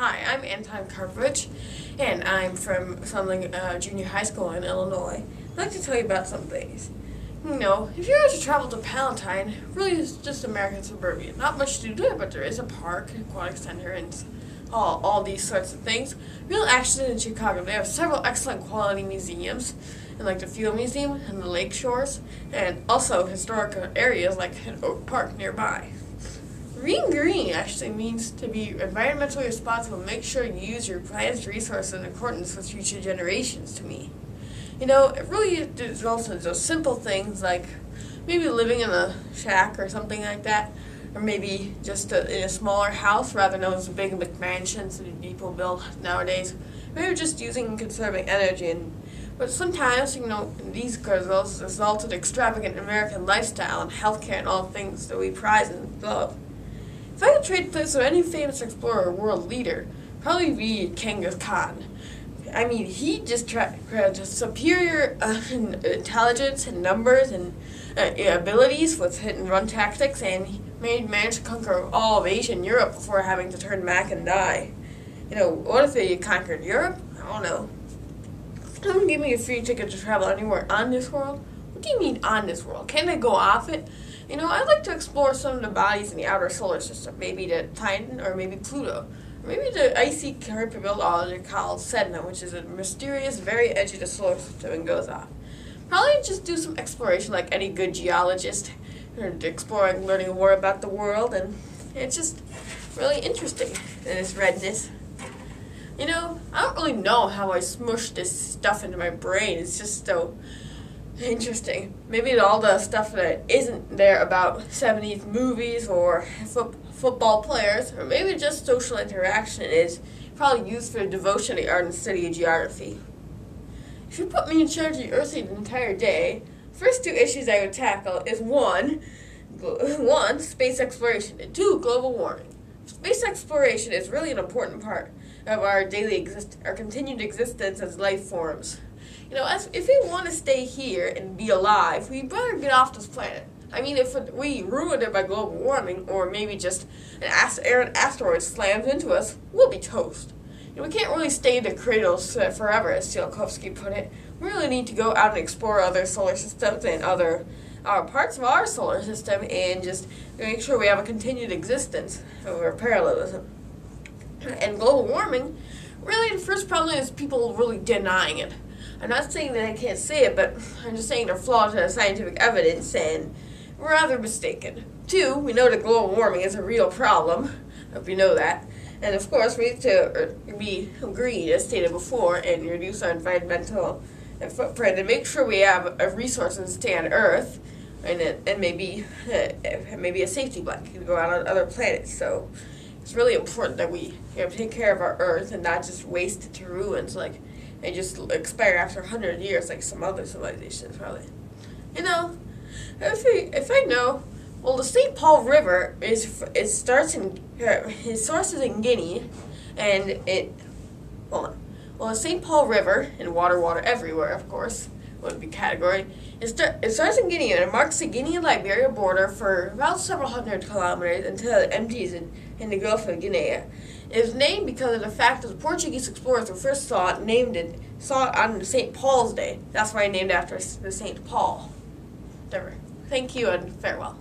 Hi, I'm Anton Karpovich, and I'm from Sundling uh, Junior High School in Illinois. I'd like to tell you about some things. You know, if you were to travel to Palatine, really it's just American suburbia. Not much to do, but there is a park, aquatic center, and all, all these sorts of things. Real action in Chicago. They have several excellent quality museums, and like the Field Museum and the Lake Shores, and also historical areas like Oak Park nearby. Green green actually means to be environmentally responsible. Make sure you use your planet's resources in accordance with future generations to me. You know, it really results in those simple things like maybe living in a shack or something like that, or maybe just a, in a smaller house rather than those big McMansions that people build nowadays. Maybe just using and conserving energy and but sometimes, you know, these results result in extravagant American lifestyle and healthcare and all things that we prize and love. If I could trade places with any famous explorer or world leader, probably be Genghis Khan. I mean, he just had superior uh, intelligence and numbers and uh, abilities with hit and run tactics, and he made, managed to conquer all of Asia and Europe before having to turn back and die. You know, what if he conquered Europe? I don't know. Don't give me a free ticket to travel anywhere on this world. What do you mean on this world? Can I go off it? You know, I'd like to explore some of the bodies in the outer solar system, maybe the Titan or maybe Pluto. Or maybe the icy object called Sedna, which is a mysterious, very edge of the solar system and goes off. Probably just do some exploration like any good geologist, exploring, learning more about the world, and it's just really interesting in its redness. You know, I don't really know how I smushed this stuff into my brain. It's just so Interesting. Maybe all the stuff that isn't there about 70s movies or fo- football players, or maybe just social interaction is probably used for devotion to art and study of geography. If you put me in charge of the Earth the entire day, first two issues I would tackle is one, one space exploration, and two global warming. Space exploration is really an important part of our daily exist, our continued existence as life forms. You know, as, if we want to stay here and be alive, we better get off this planet. I mean, if we ruin it by global warming, or maybe just an asteroid slams into us, we'll be toast. You know, we can't really stay in the cradles forever, as Tsiolkovsky put it. We really need to go out and explore other solar systems and other uh, parts of our solar system and just make sure we have a continued existence over parallelism. And global warming, really, the first problem is people really denying it. I'm not saying that I can't say it, but I'm just saying they're flawed to scientific evidence and rather mistaken. Two, we know that global warming is a real problem. I hope you know that. And of course, we need to be green, as stated before, and reduce our environmental footprint and make sure we have a resource to stay on Earth and, and maybe, uh, maybe a safety blanket to go out on other planets. So it's really important that we you know, take care of our Earth and not just waste it to ruins like and just expire after 100 years like some other civilizations probably. You know, if I, if I know, well, the St. Paul River is it starts in his sources in Guinea, and it on. Well, the St. Paul River and water, water everywhere, of course, would be category. It, start, it starts in Guinea and it marks the Guinea-Liberia border for about several hundred kilometers until it empties in, in the Gulf of Guinea. It was named because of the fact that the Portuguese explorers who first saw it named it saw it on St. Paul's Day. That's why I named after the St. Paul. Thank you and farewell.